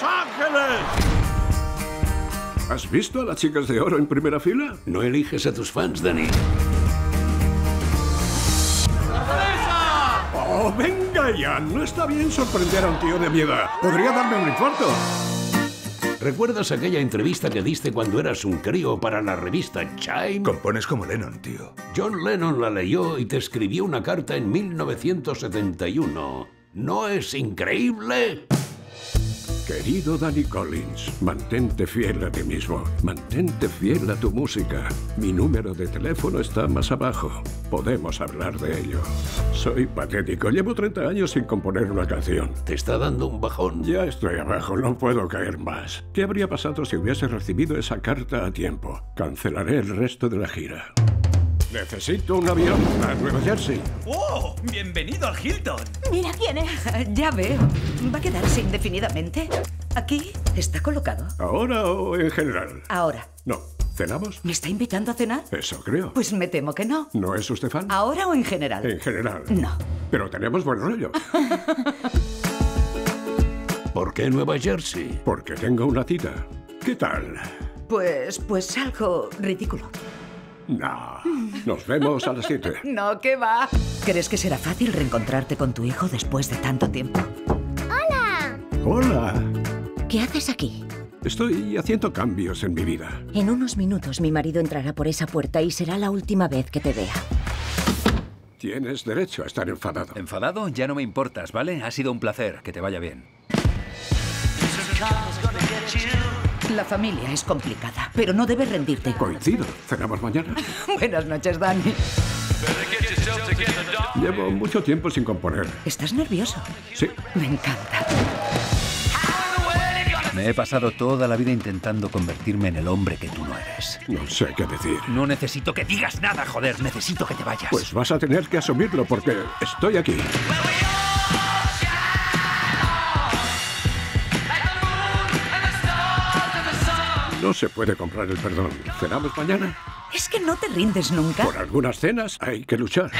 Los Ángeles. ¿Has visto a las chicas de oro en primera fila? No eliges a tus fans, Danny. ¡Oh, venga ya! No está bien sorprender a un tío de mi edad. Podría darme un infarto. ¿Recuerdas aquella entrevista que diste cuando eras un crío para la revista Chime? Compones como Lennon, tío. John Lennon la leyó y te escribió una carta en 1971. ¿No es increíble? Querido Danny Collins, mantente fiel a ti mismo. Mantente fiel a tu música. Mi número de teléfono está más abajo. Podemos hablar de ello. Soy patético. Llevo 30 años sin componer una canción. ¿Te está dando un bajón? Ya estoy abajo, no puedo caer más. ¿Qué habría pasado si hubiese recibido esa carta a tiempo? Cancelaré el resto de la gira. Necesito un avión a Nueva Jersey. ¡Oh! ¡Bienvenido al Hilton! Mira quién es. Ya veo. ¿Va a quedarse indefinidamente? Aquí está colocado. ¿Ahora o en general? Ahora. No. ¿Cenamos? ¿Me está invitando a cenar? Eso creo. Pues me temo que no. ¿No es usted fan? ¿Ahora o en general? En general. No. Pero tenemos buen rollo. ¿Por qué Nueva Jersey? Porque tengo una cita. ¿Qué tal? Pues, pues algo ridículo. No. Nos vemos a las 7. No, ¿qué va? ¿Crees que será fácil reencontrarte con tu hijo después de tanto tiempo? Hola. ¿Qué haces aquí? Estoy haciendo cambios en mi vida. En unos minutos mi marido entrará por esa puerta y será la última vez que te vea. Tienes derecho a estar enfadado. ¿Enfadado? Ya no me importas, ¿vale? Ha sido un placer. Que te vaya bien. La familia es complicada, pero no debes rendirte. Coincido. Cenamos mañana. Buenas noches, Dani. Llevo mucho tiempo sin componer. ¿Estás nervioso? Sí. Me encanta. Me he pasado toda la vida intentando convertirme en el hombre que tú no eres. No sé qué decir. No necesito que digas nada, joder. Necesito que te vayas. Pues vas a tener que asumirlo porque estoy aquí. No se puede comprar el perdón. ¿Cenamos mañana? ¿Es que no te rindes nunca? Por algunas cenas hay que luchar.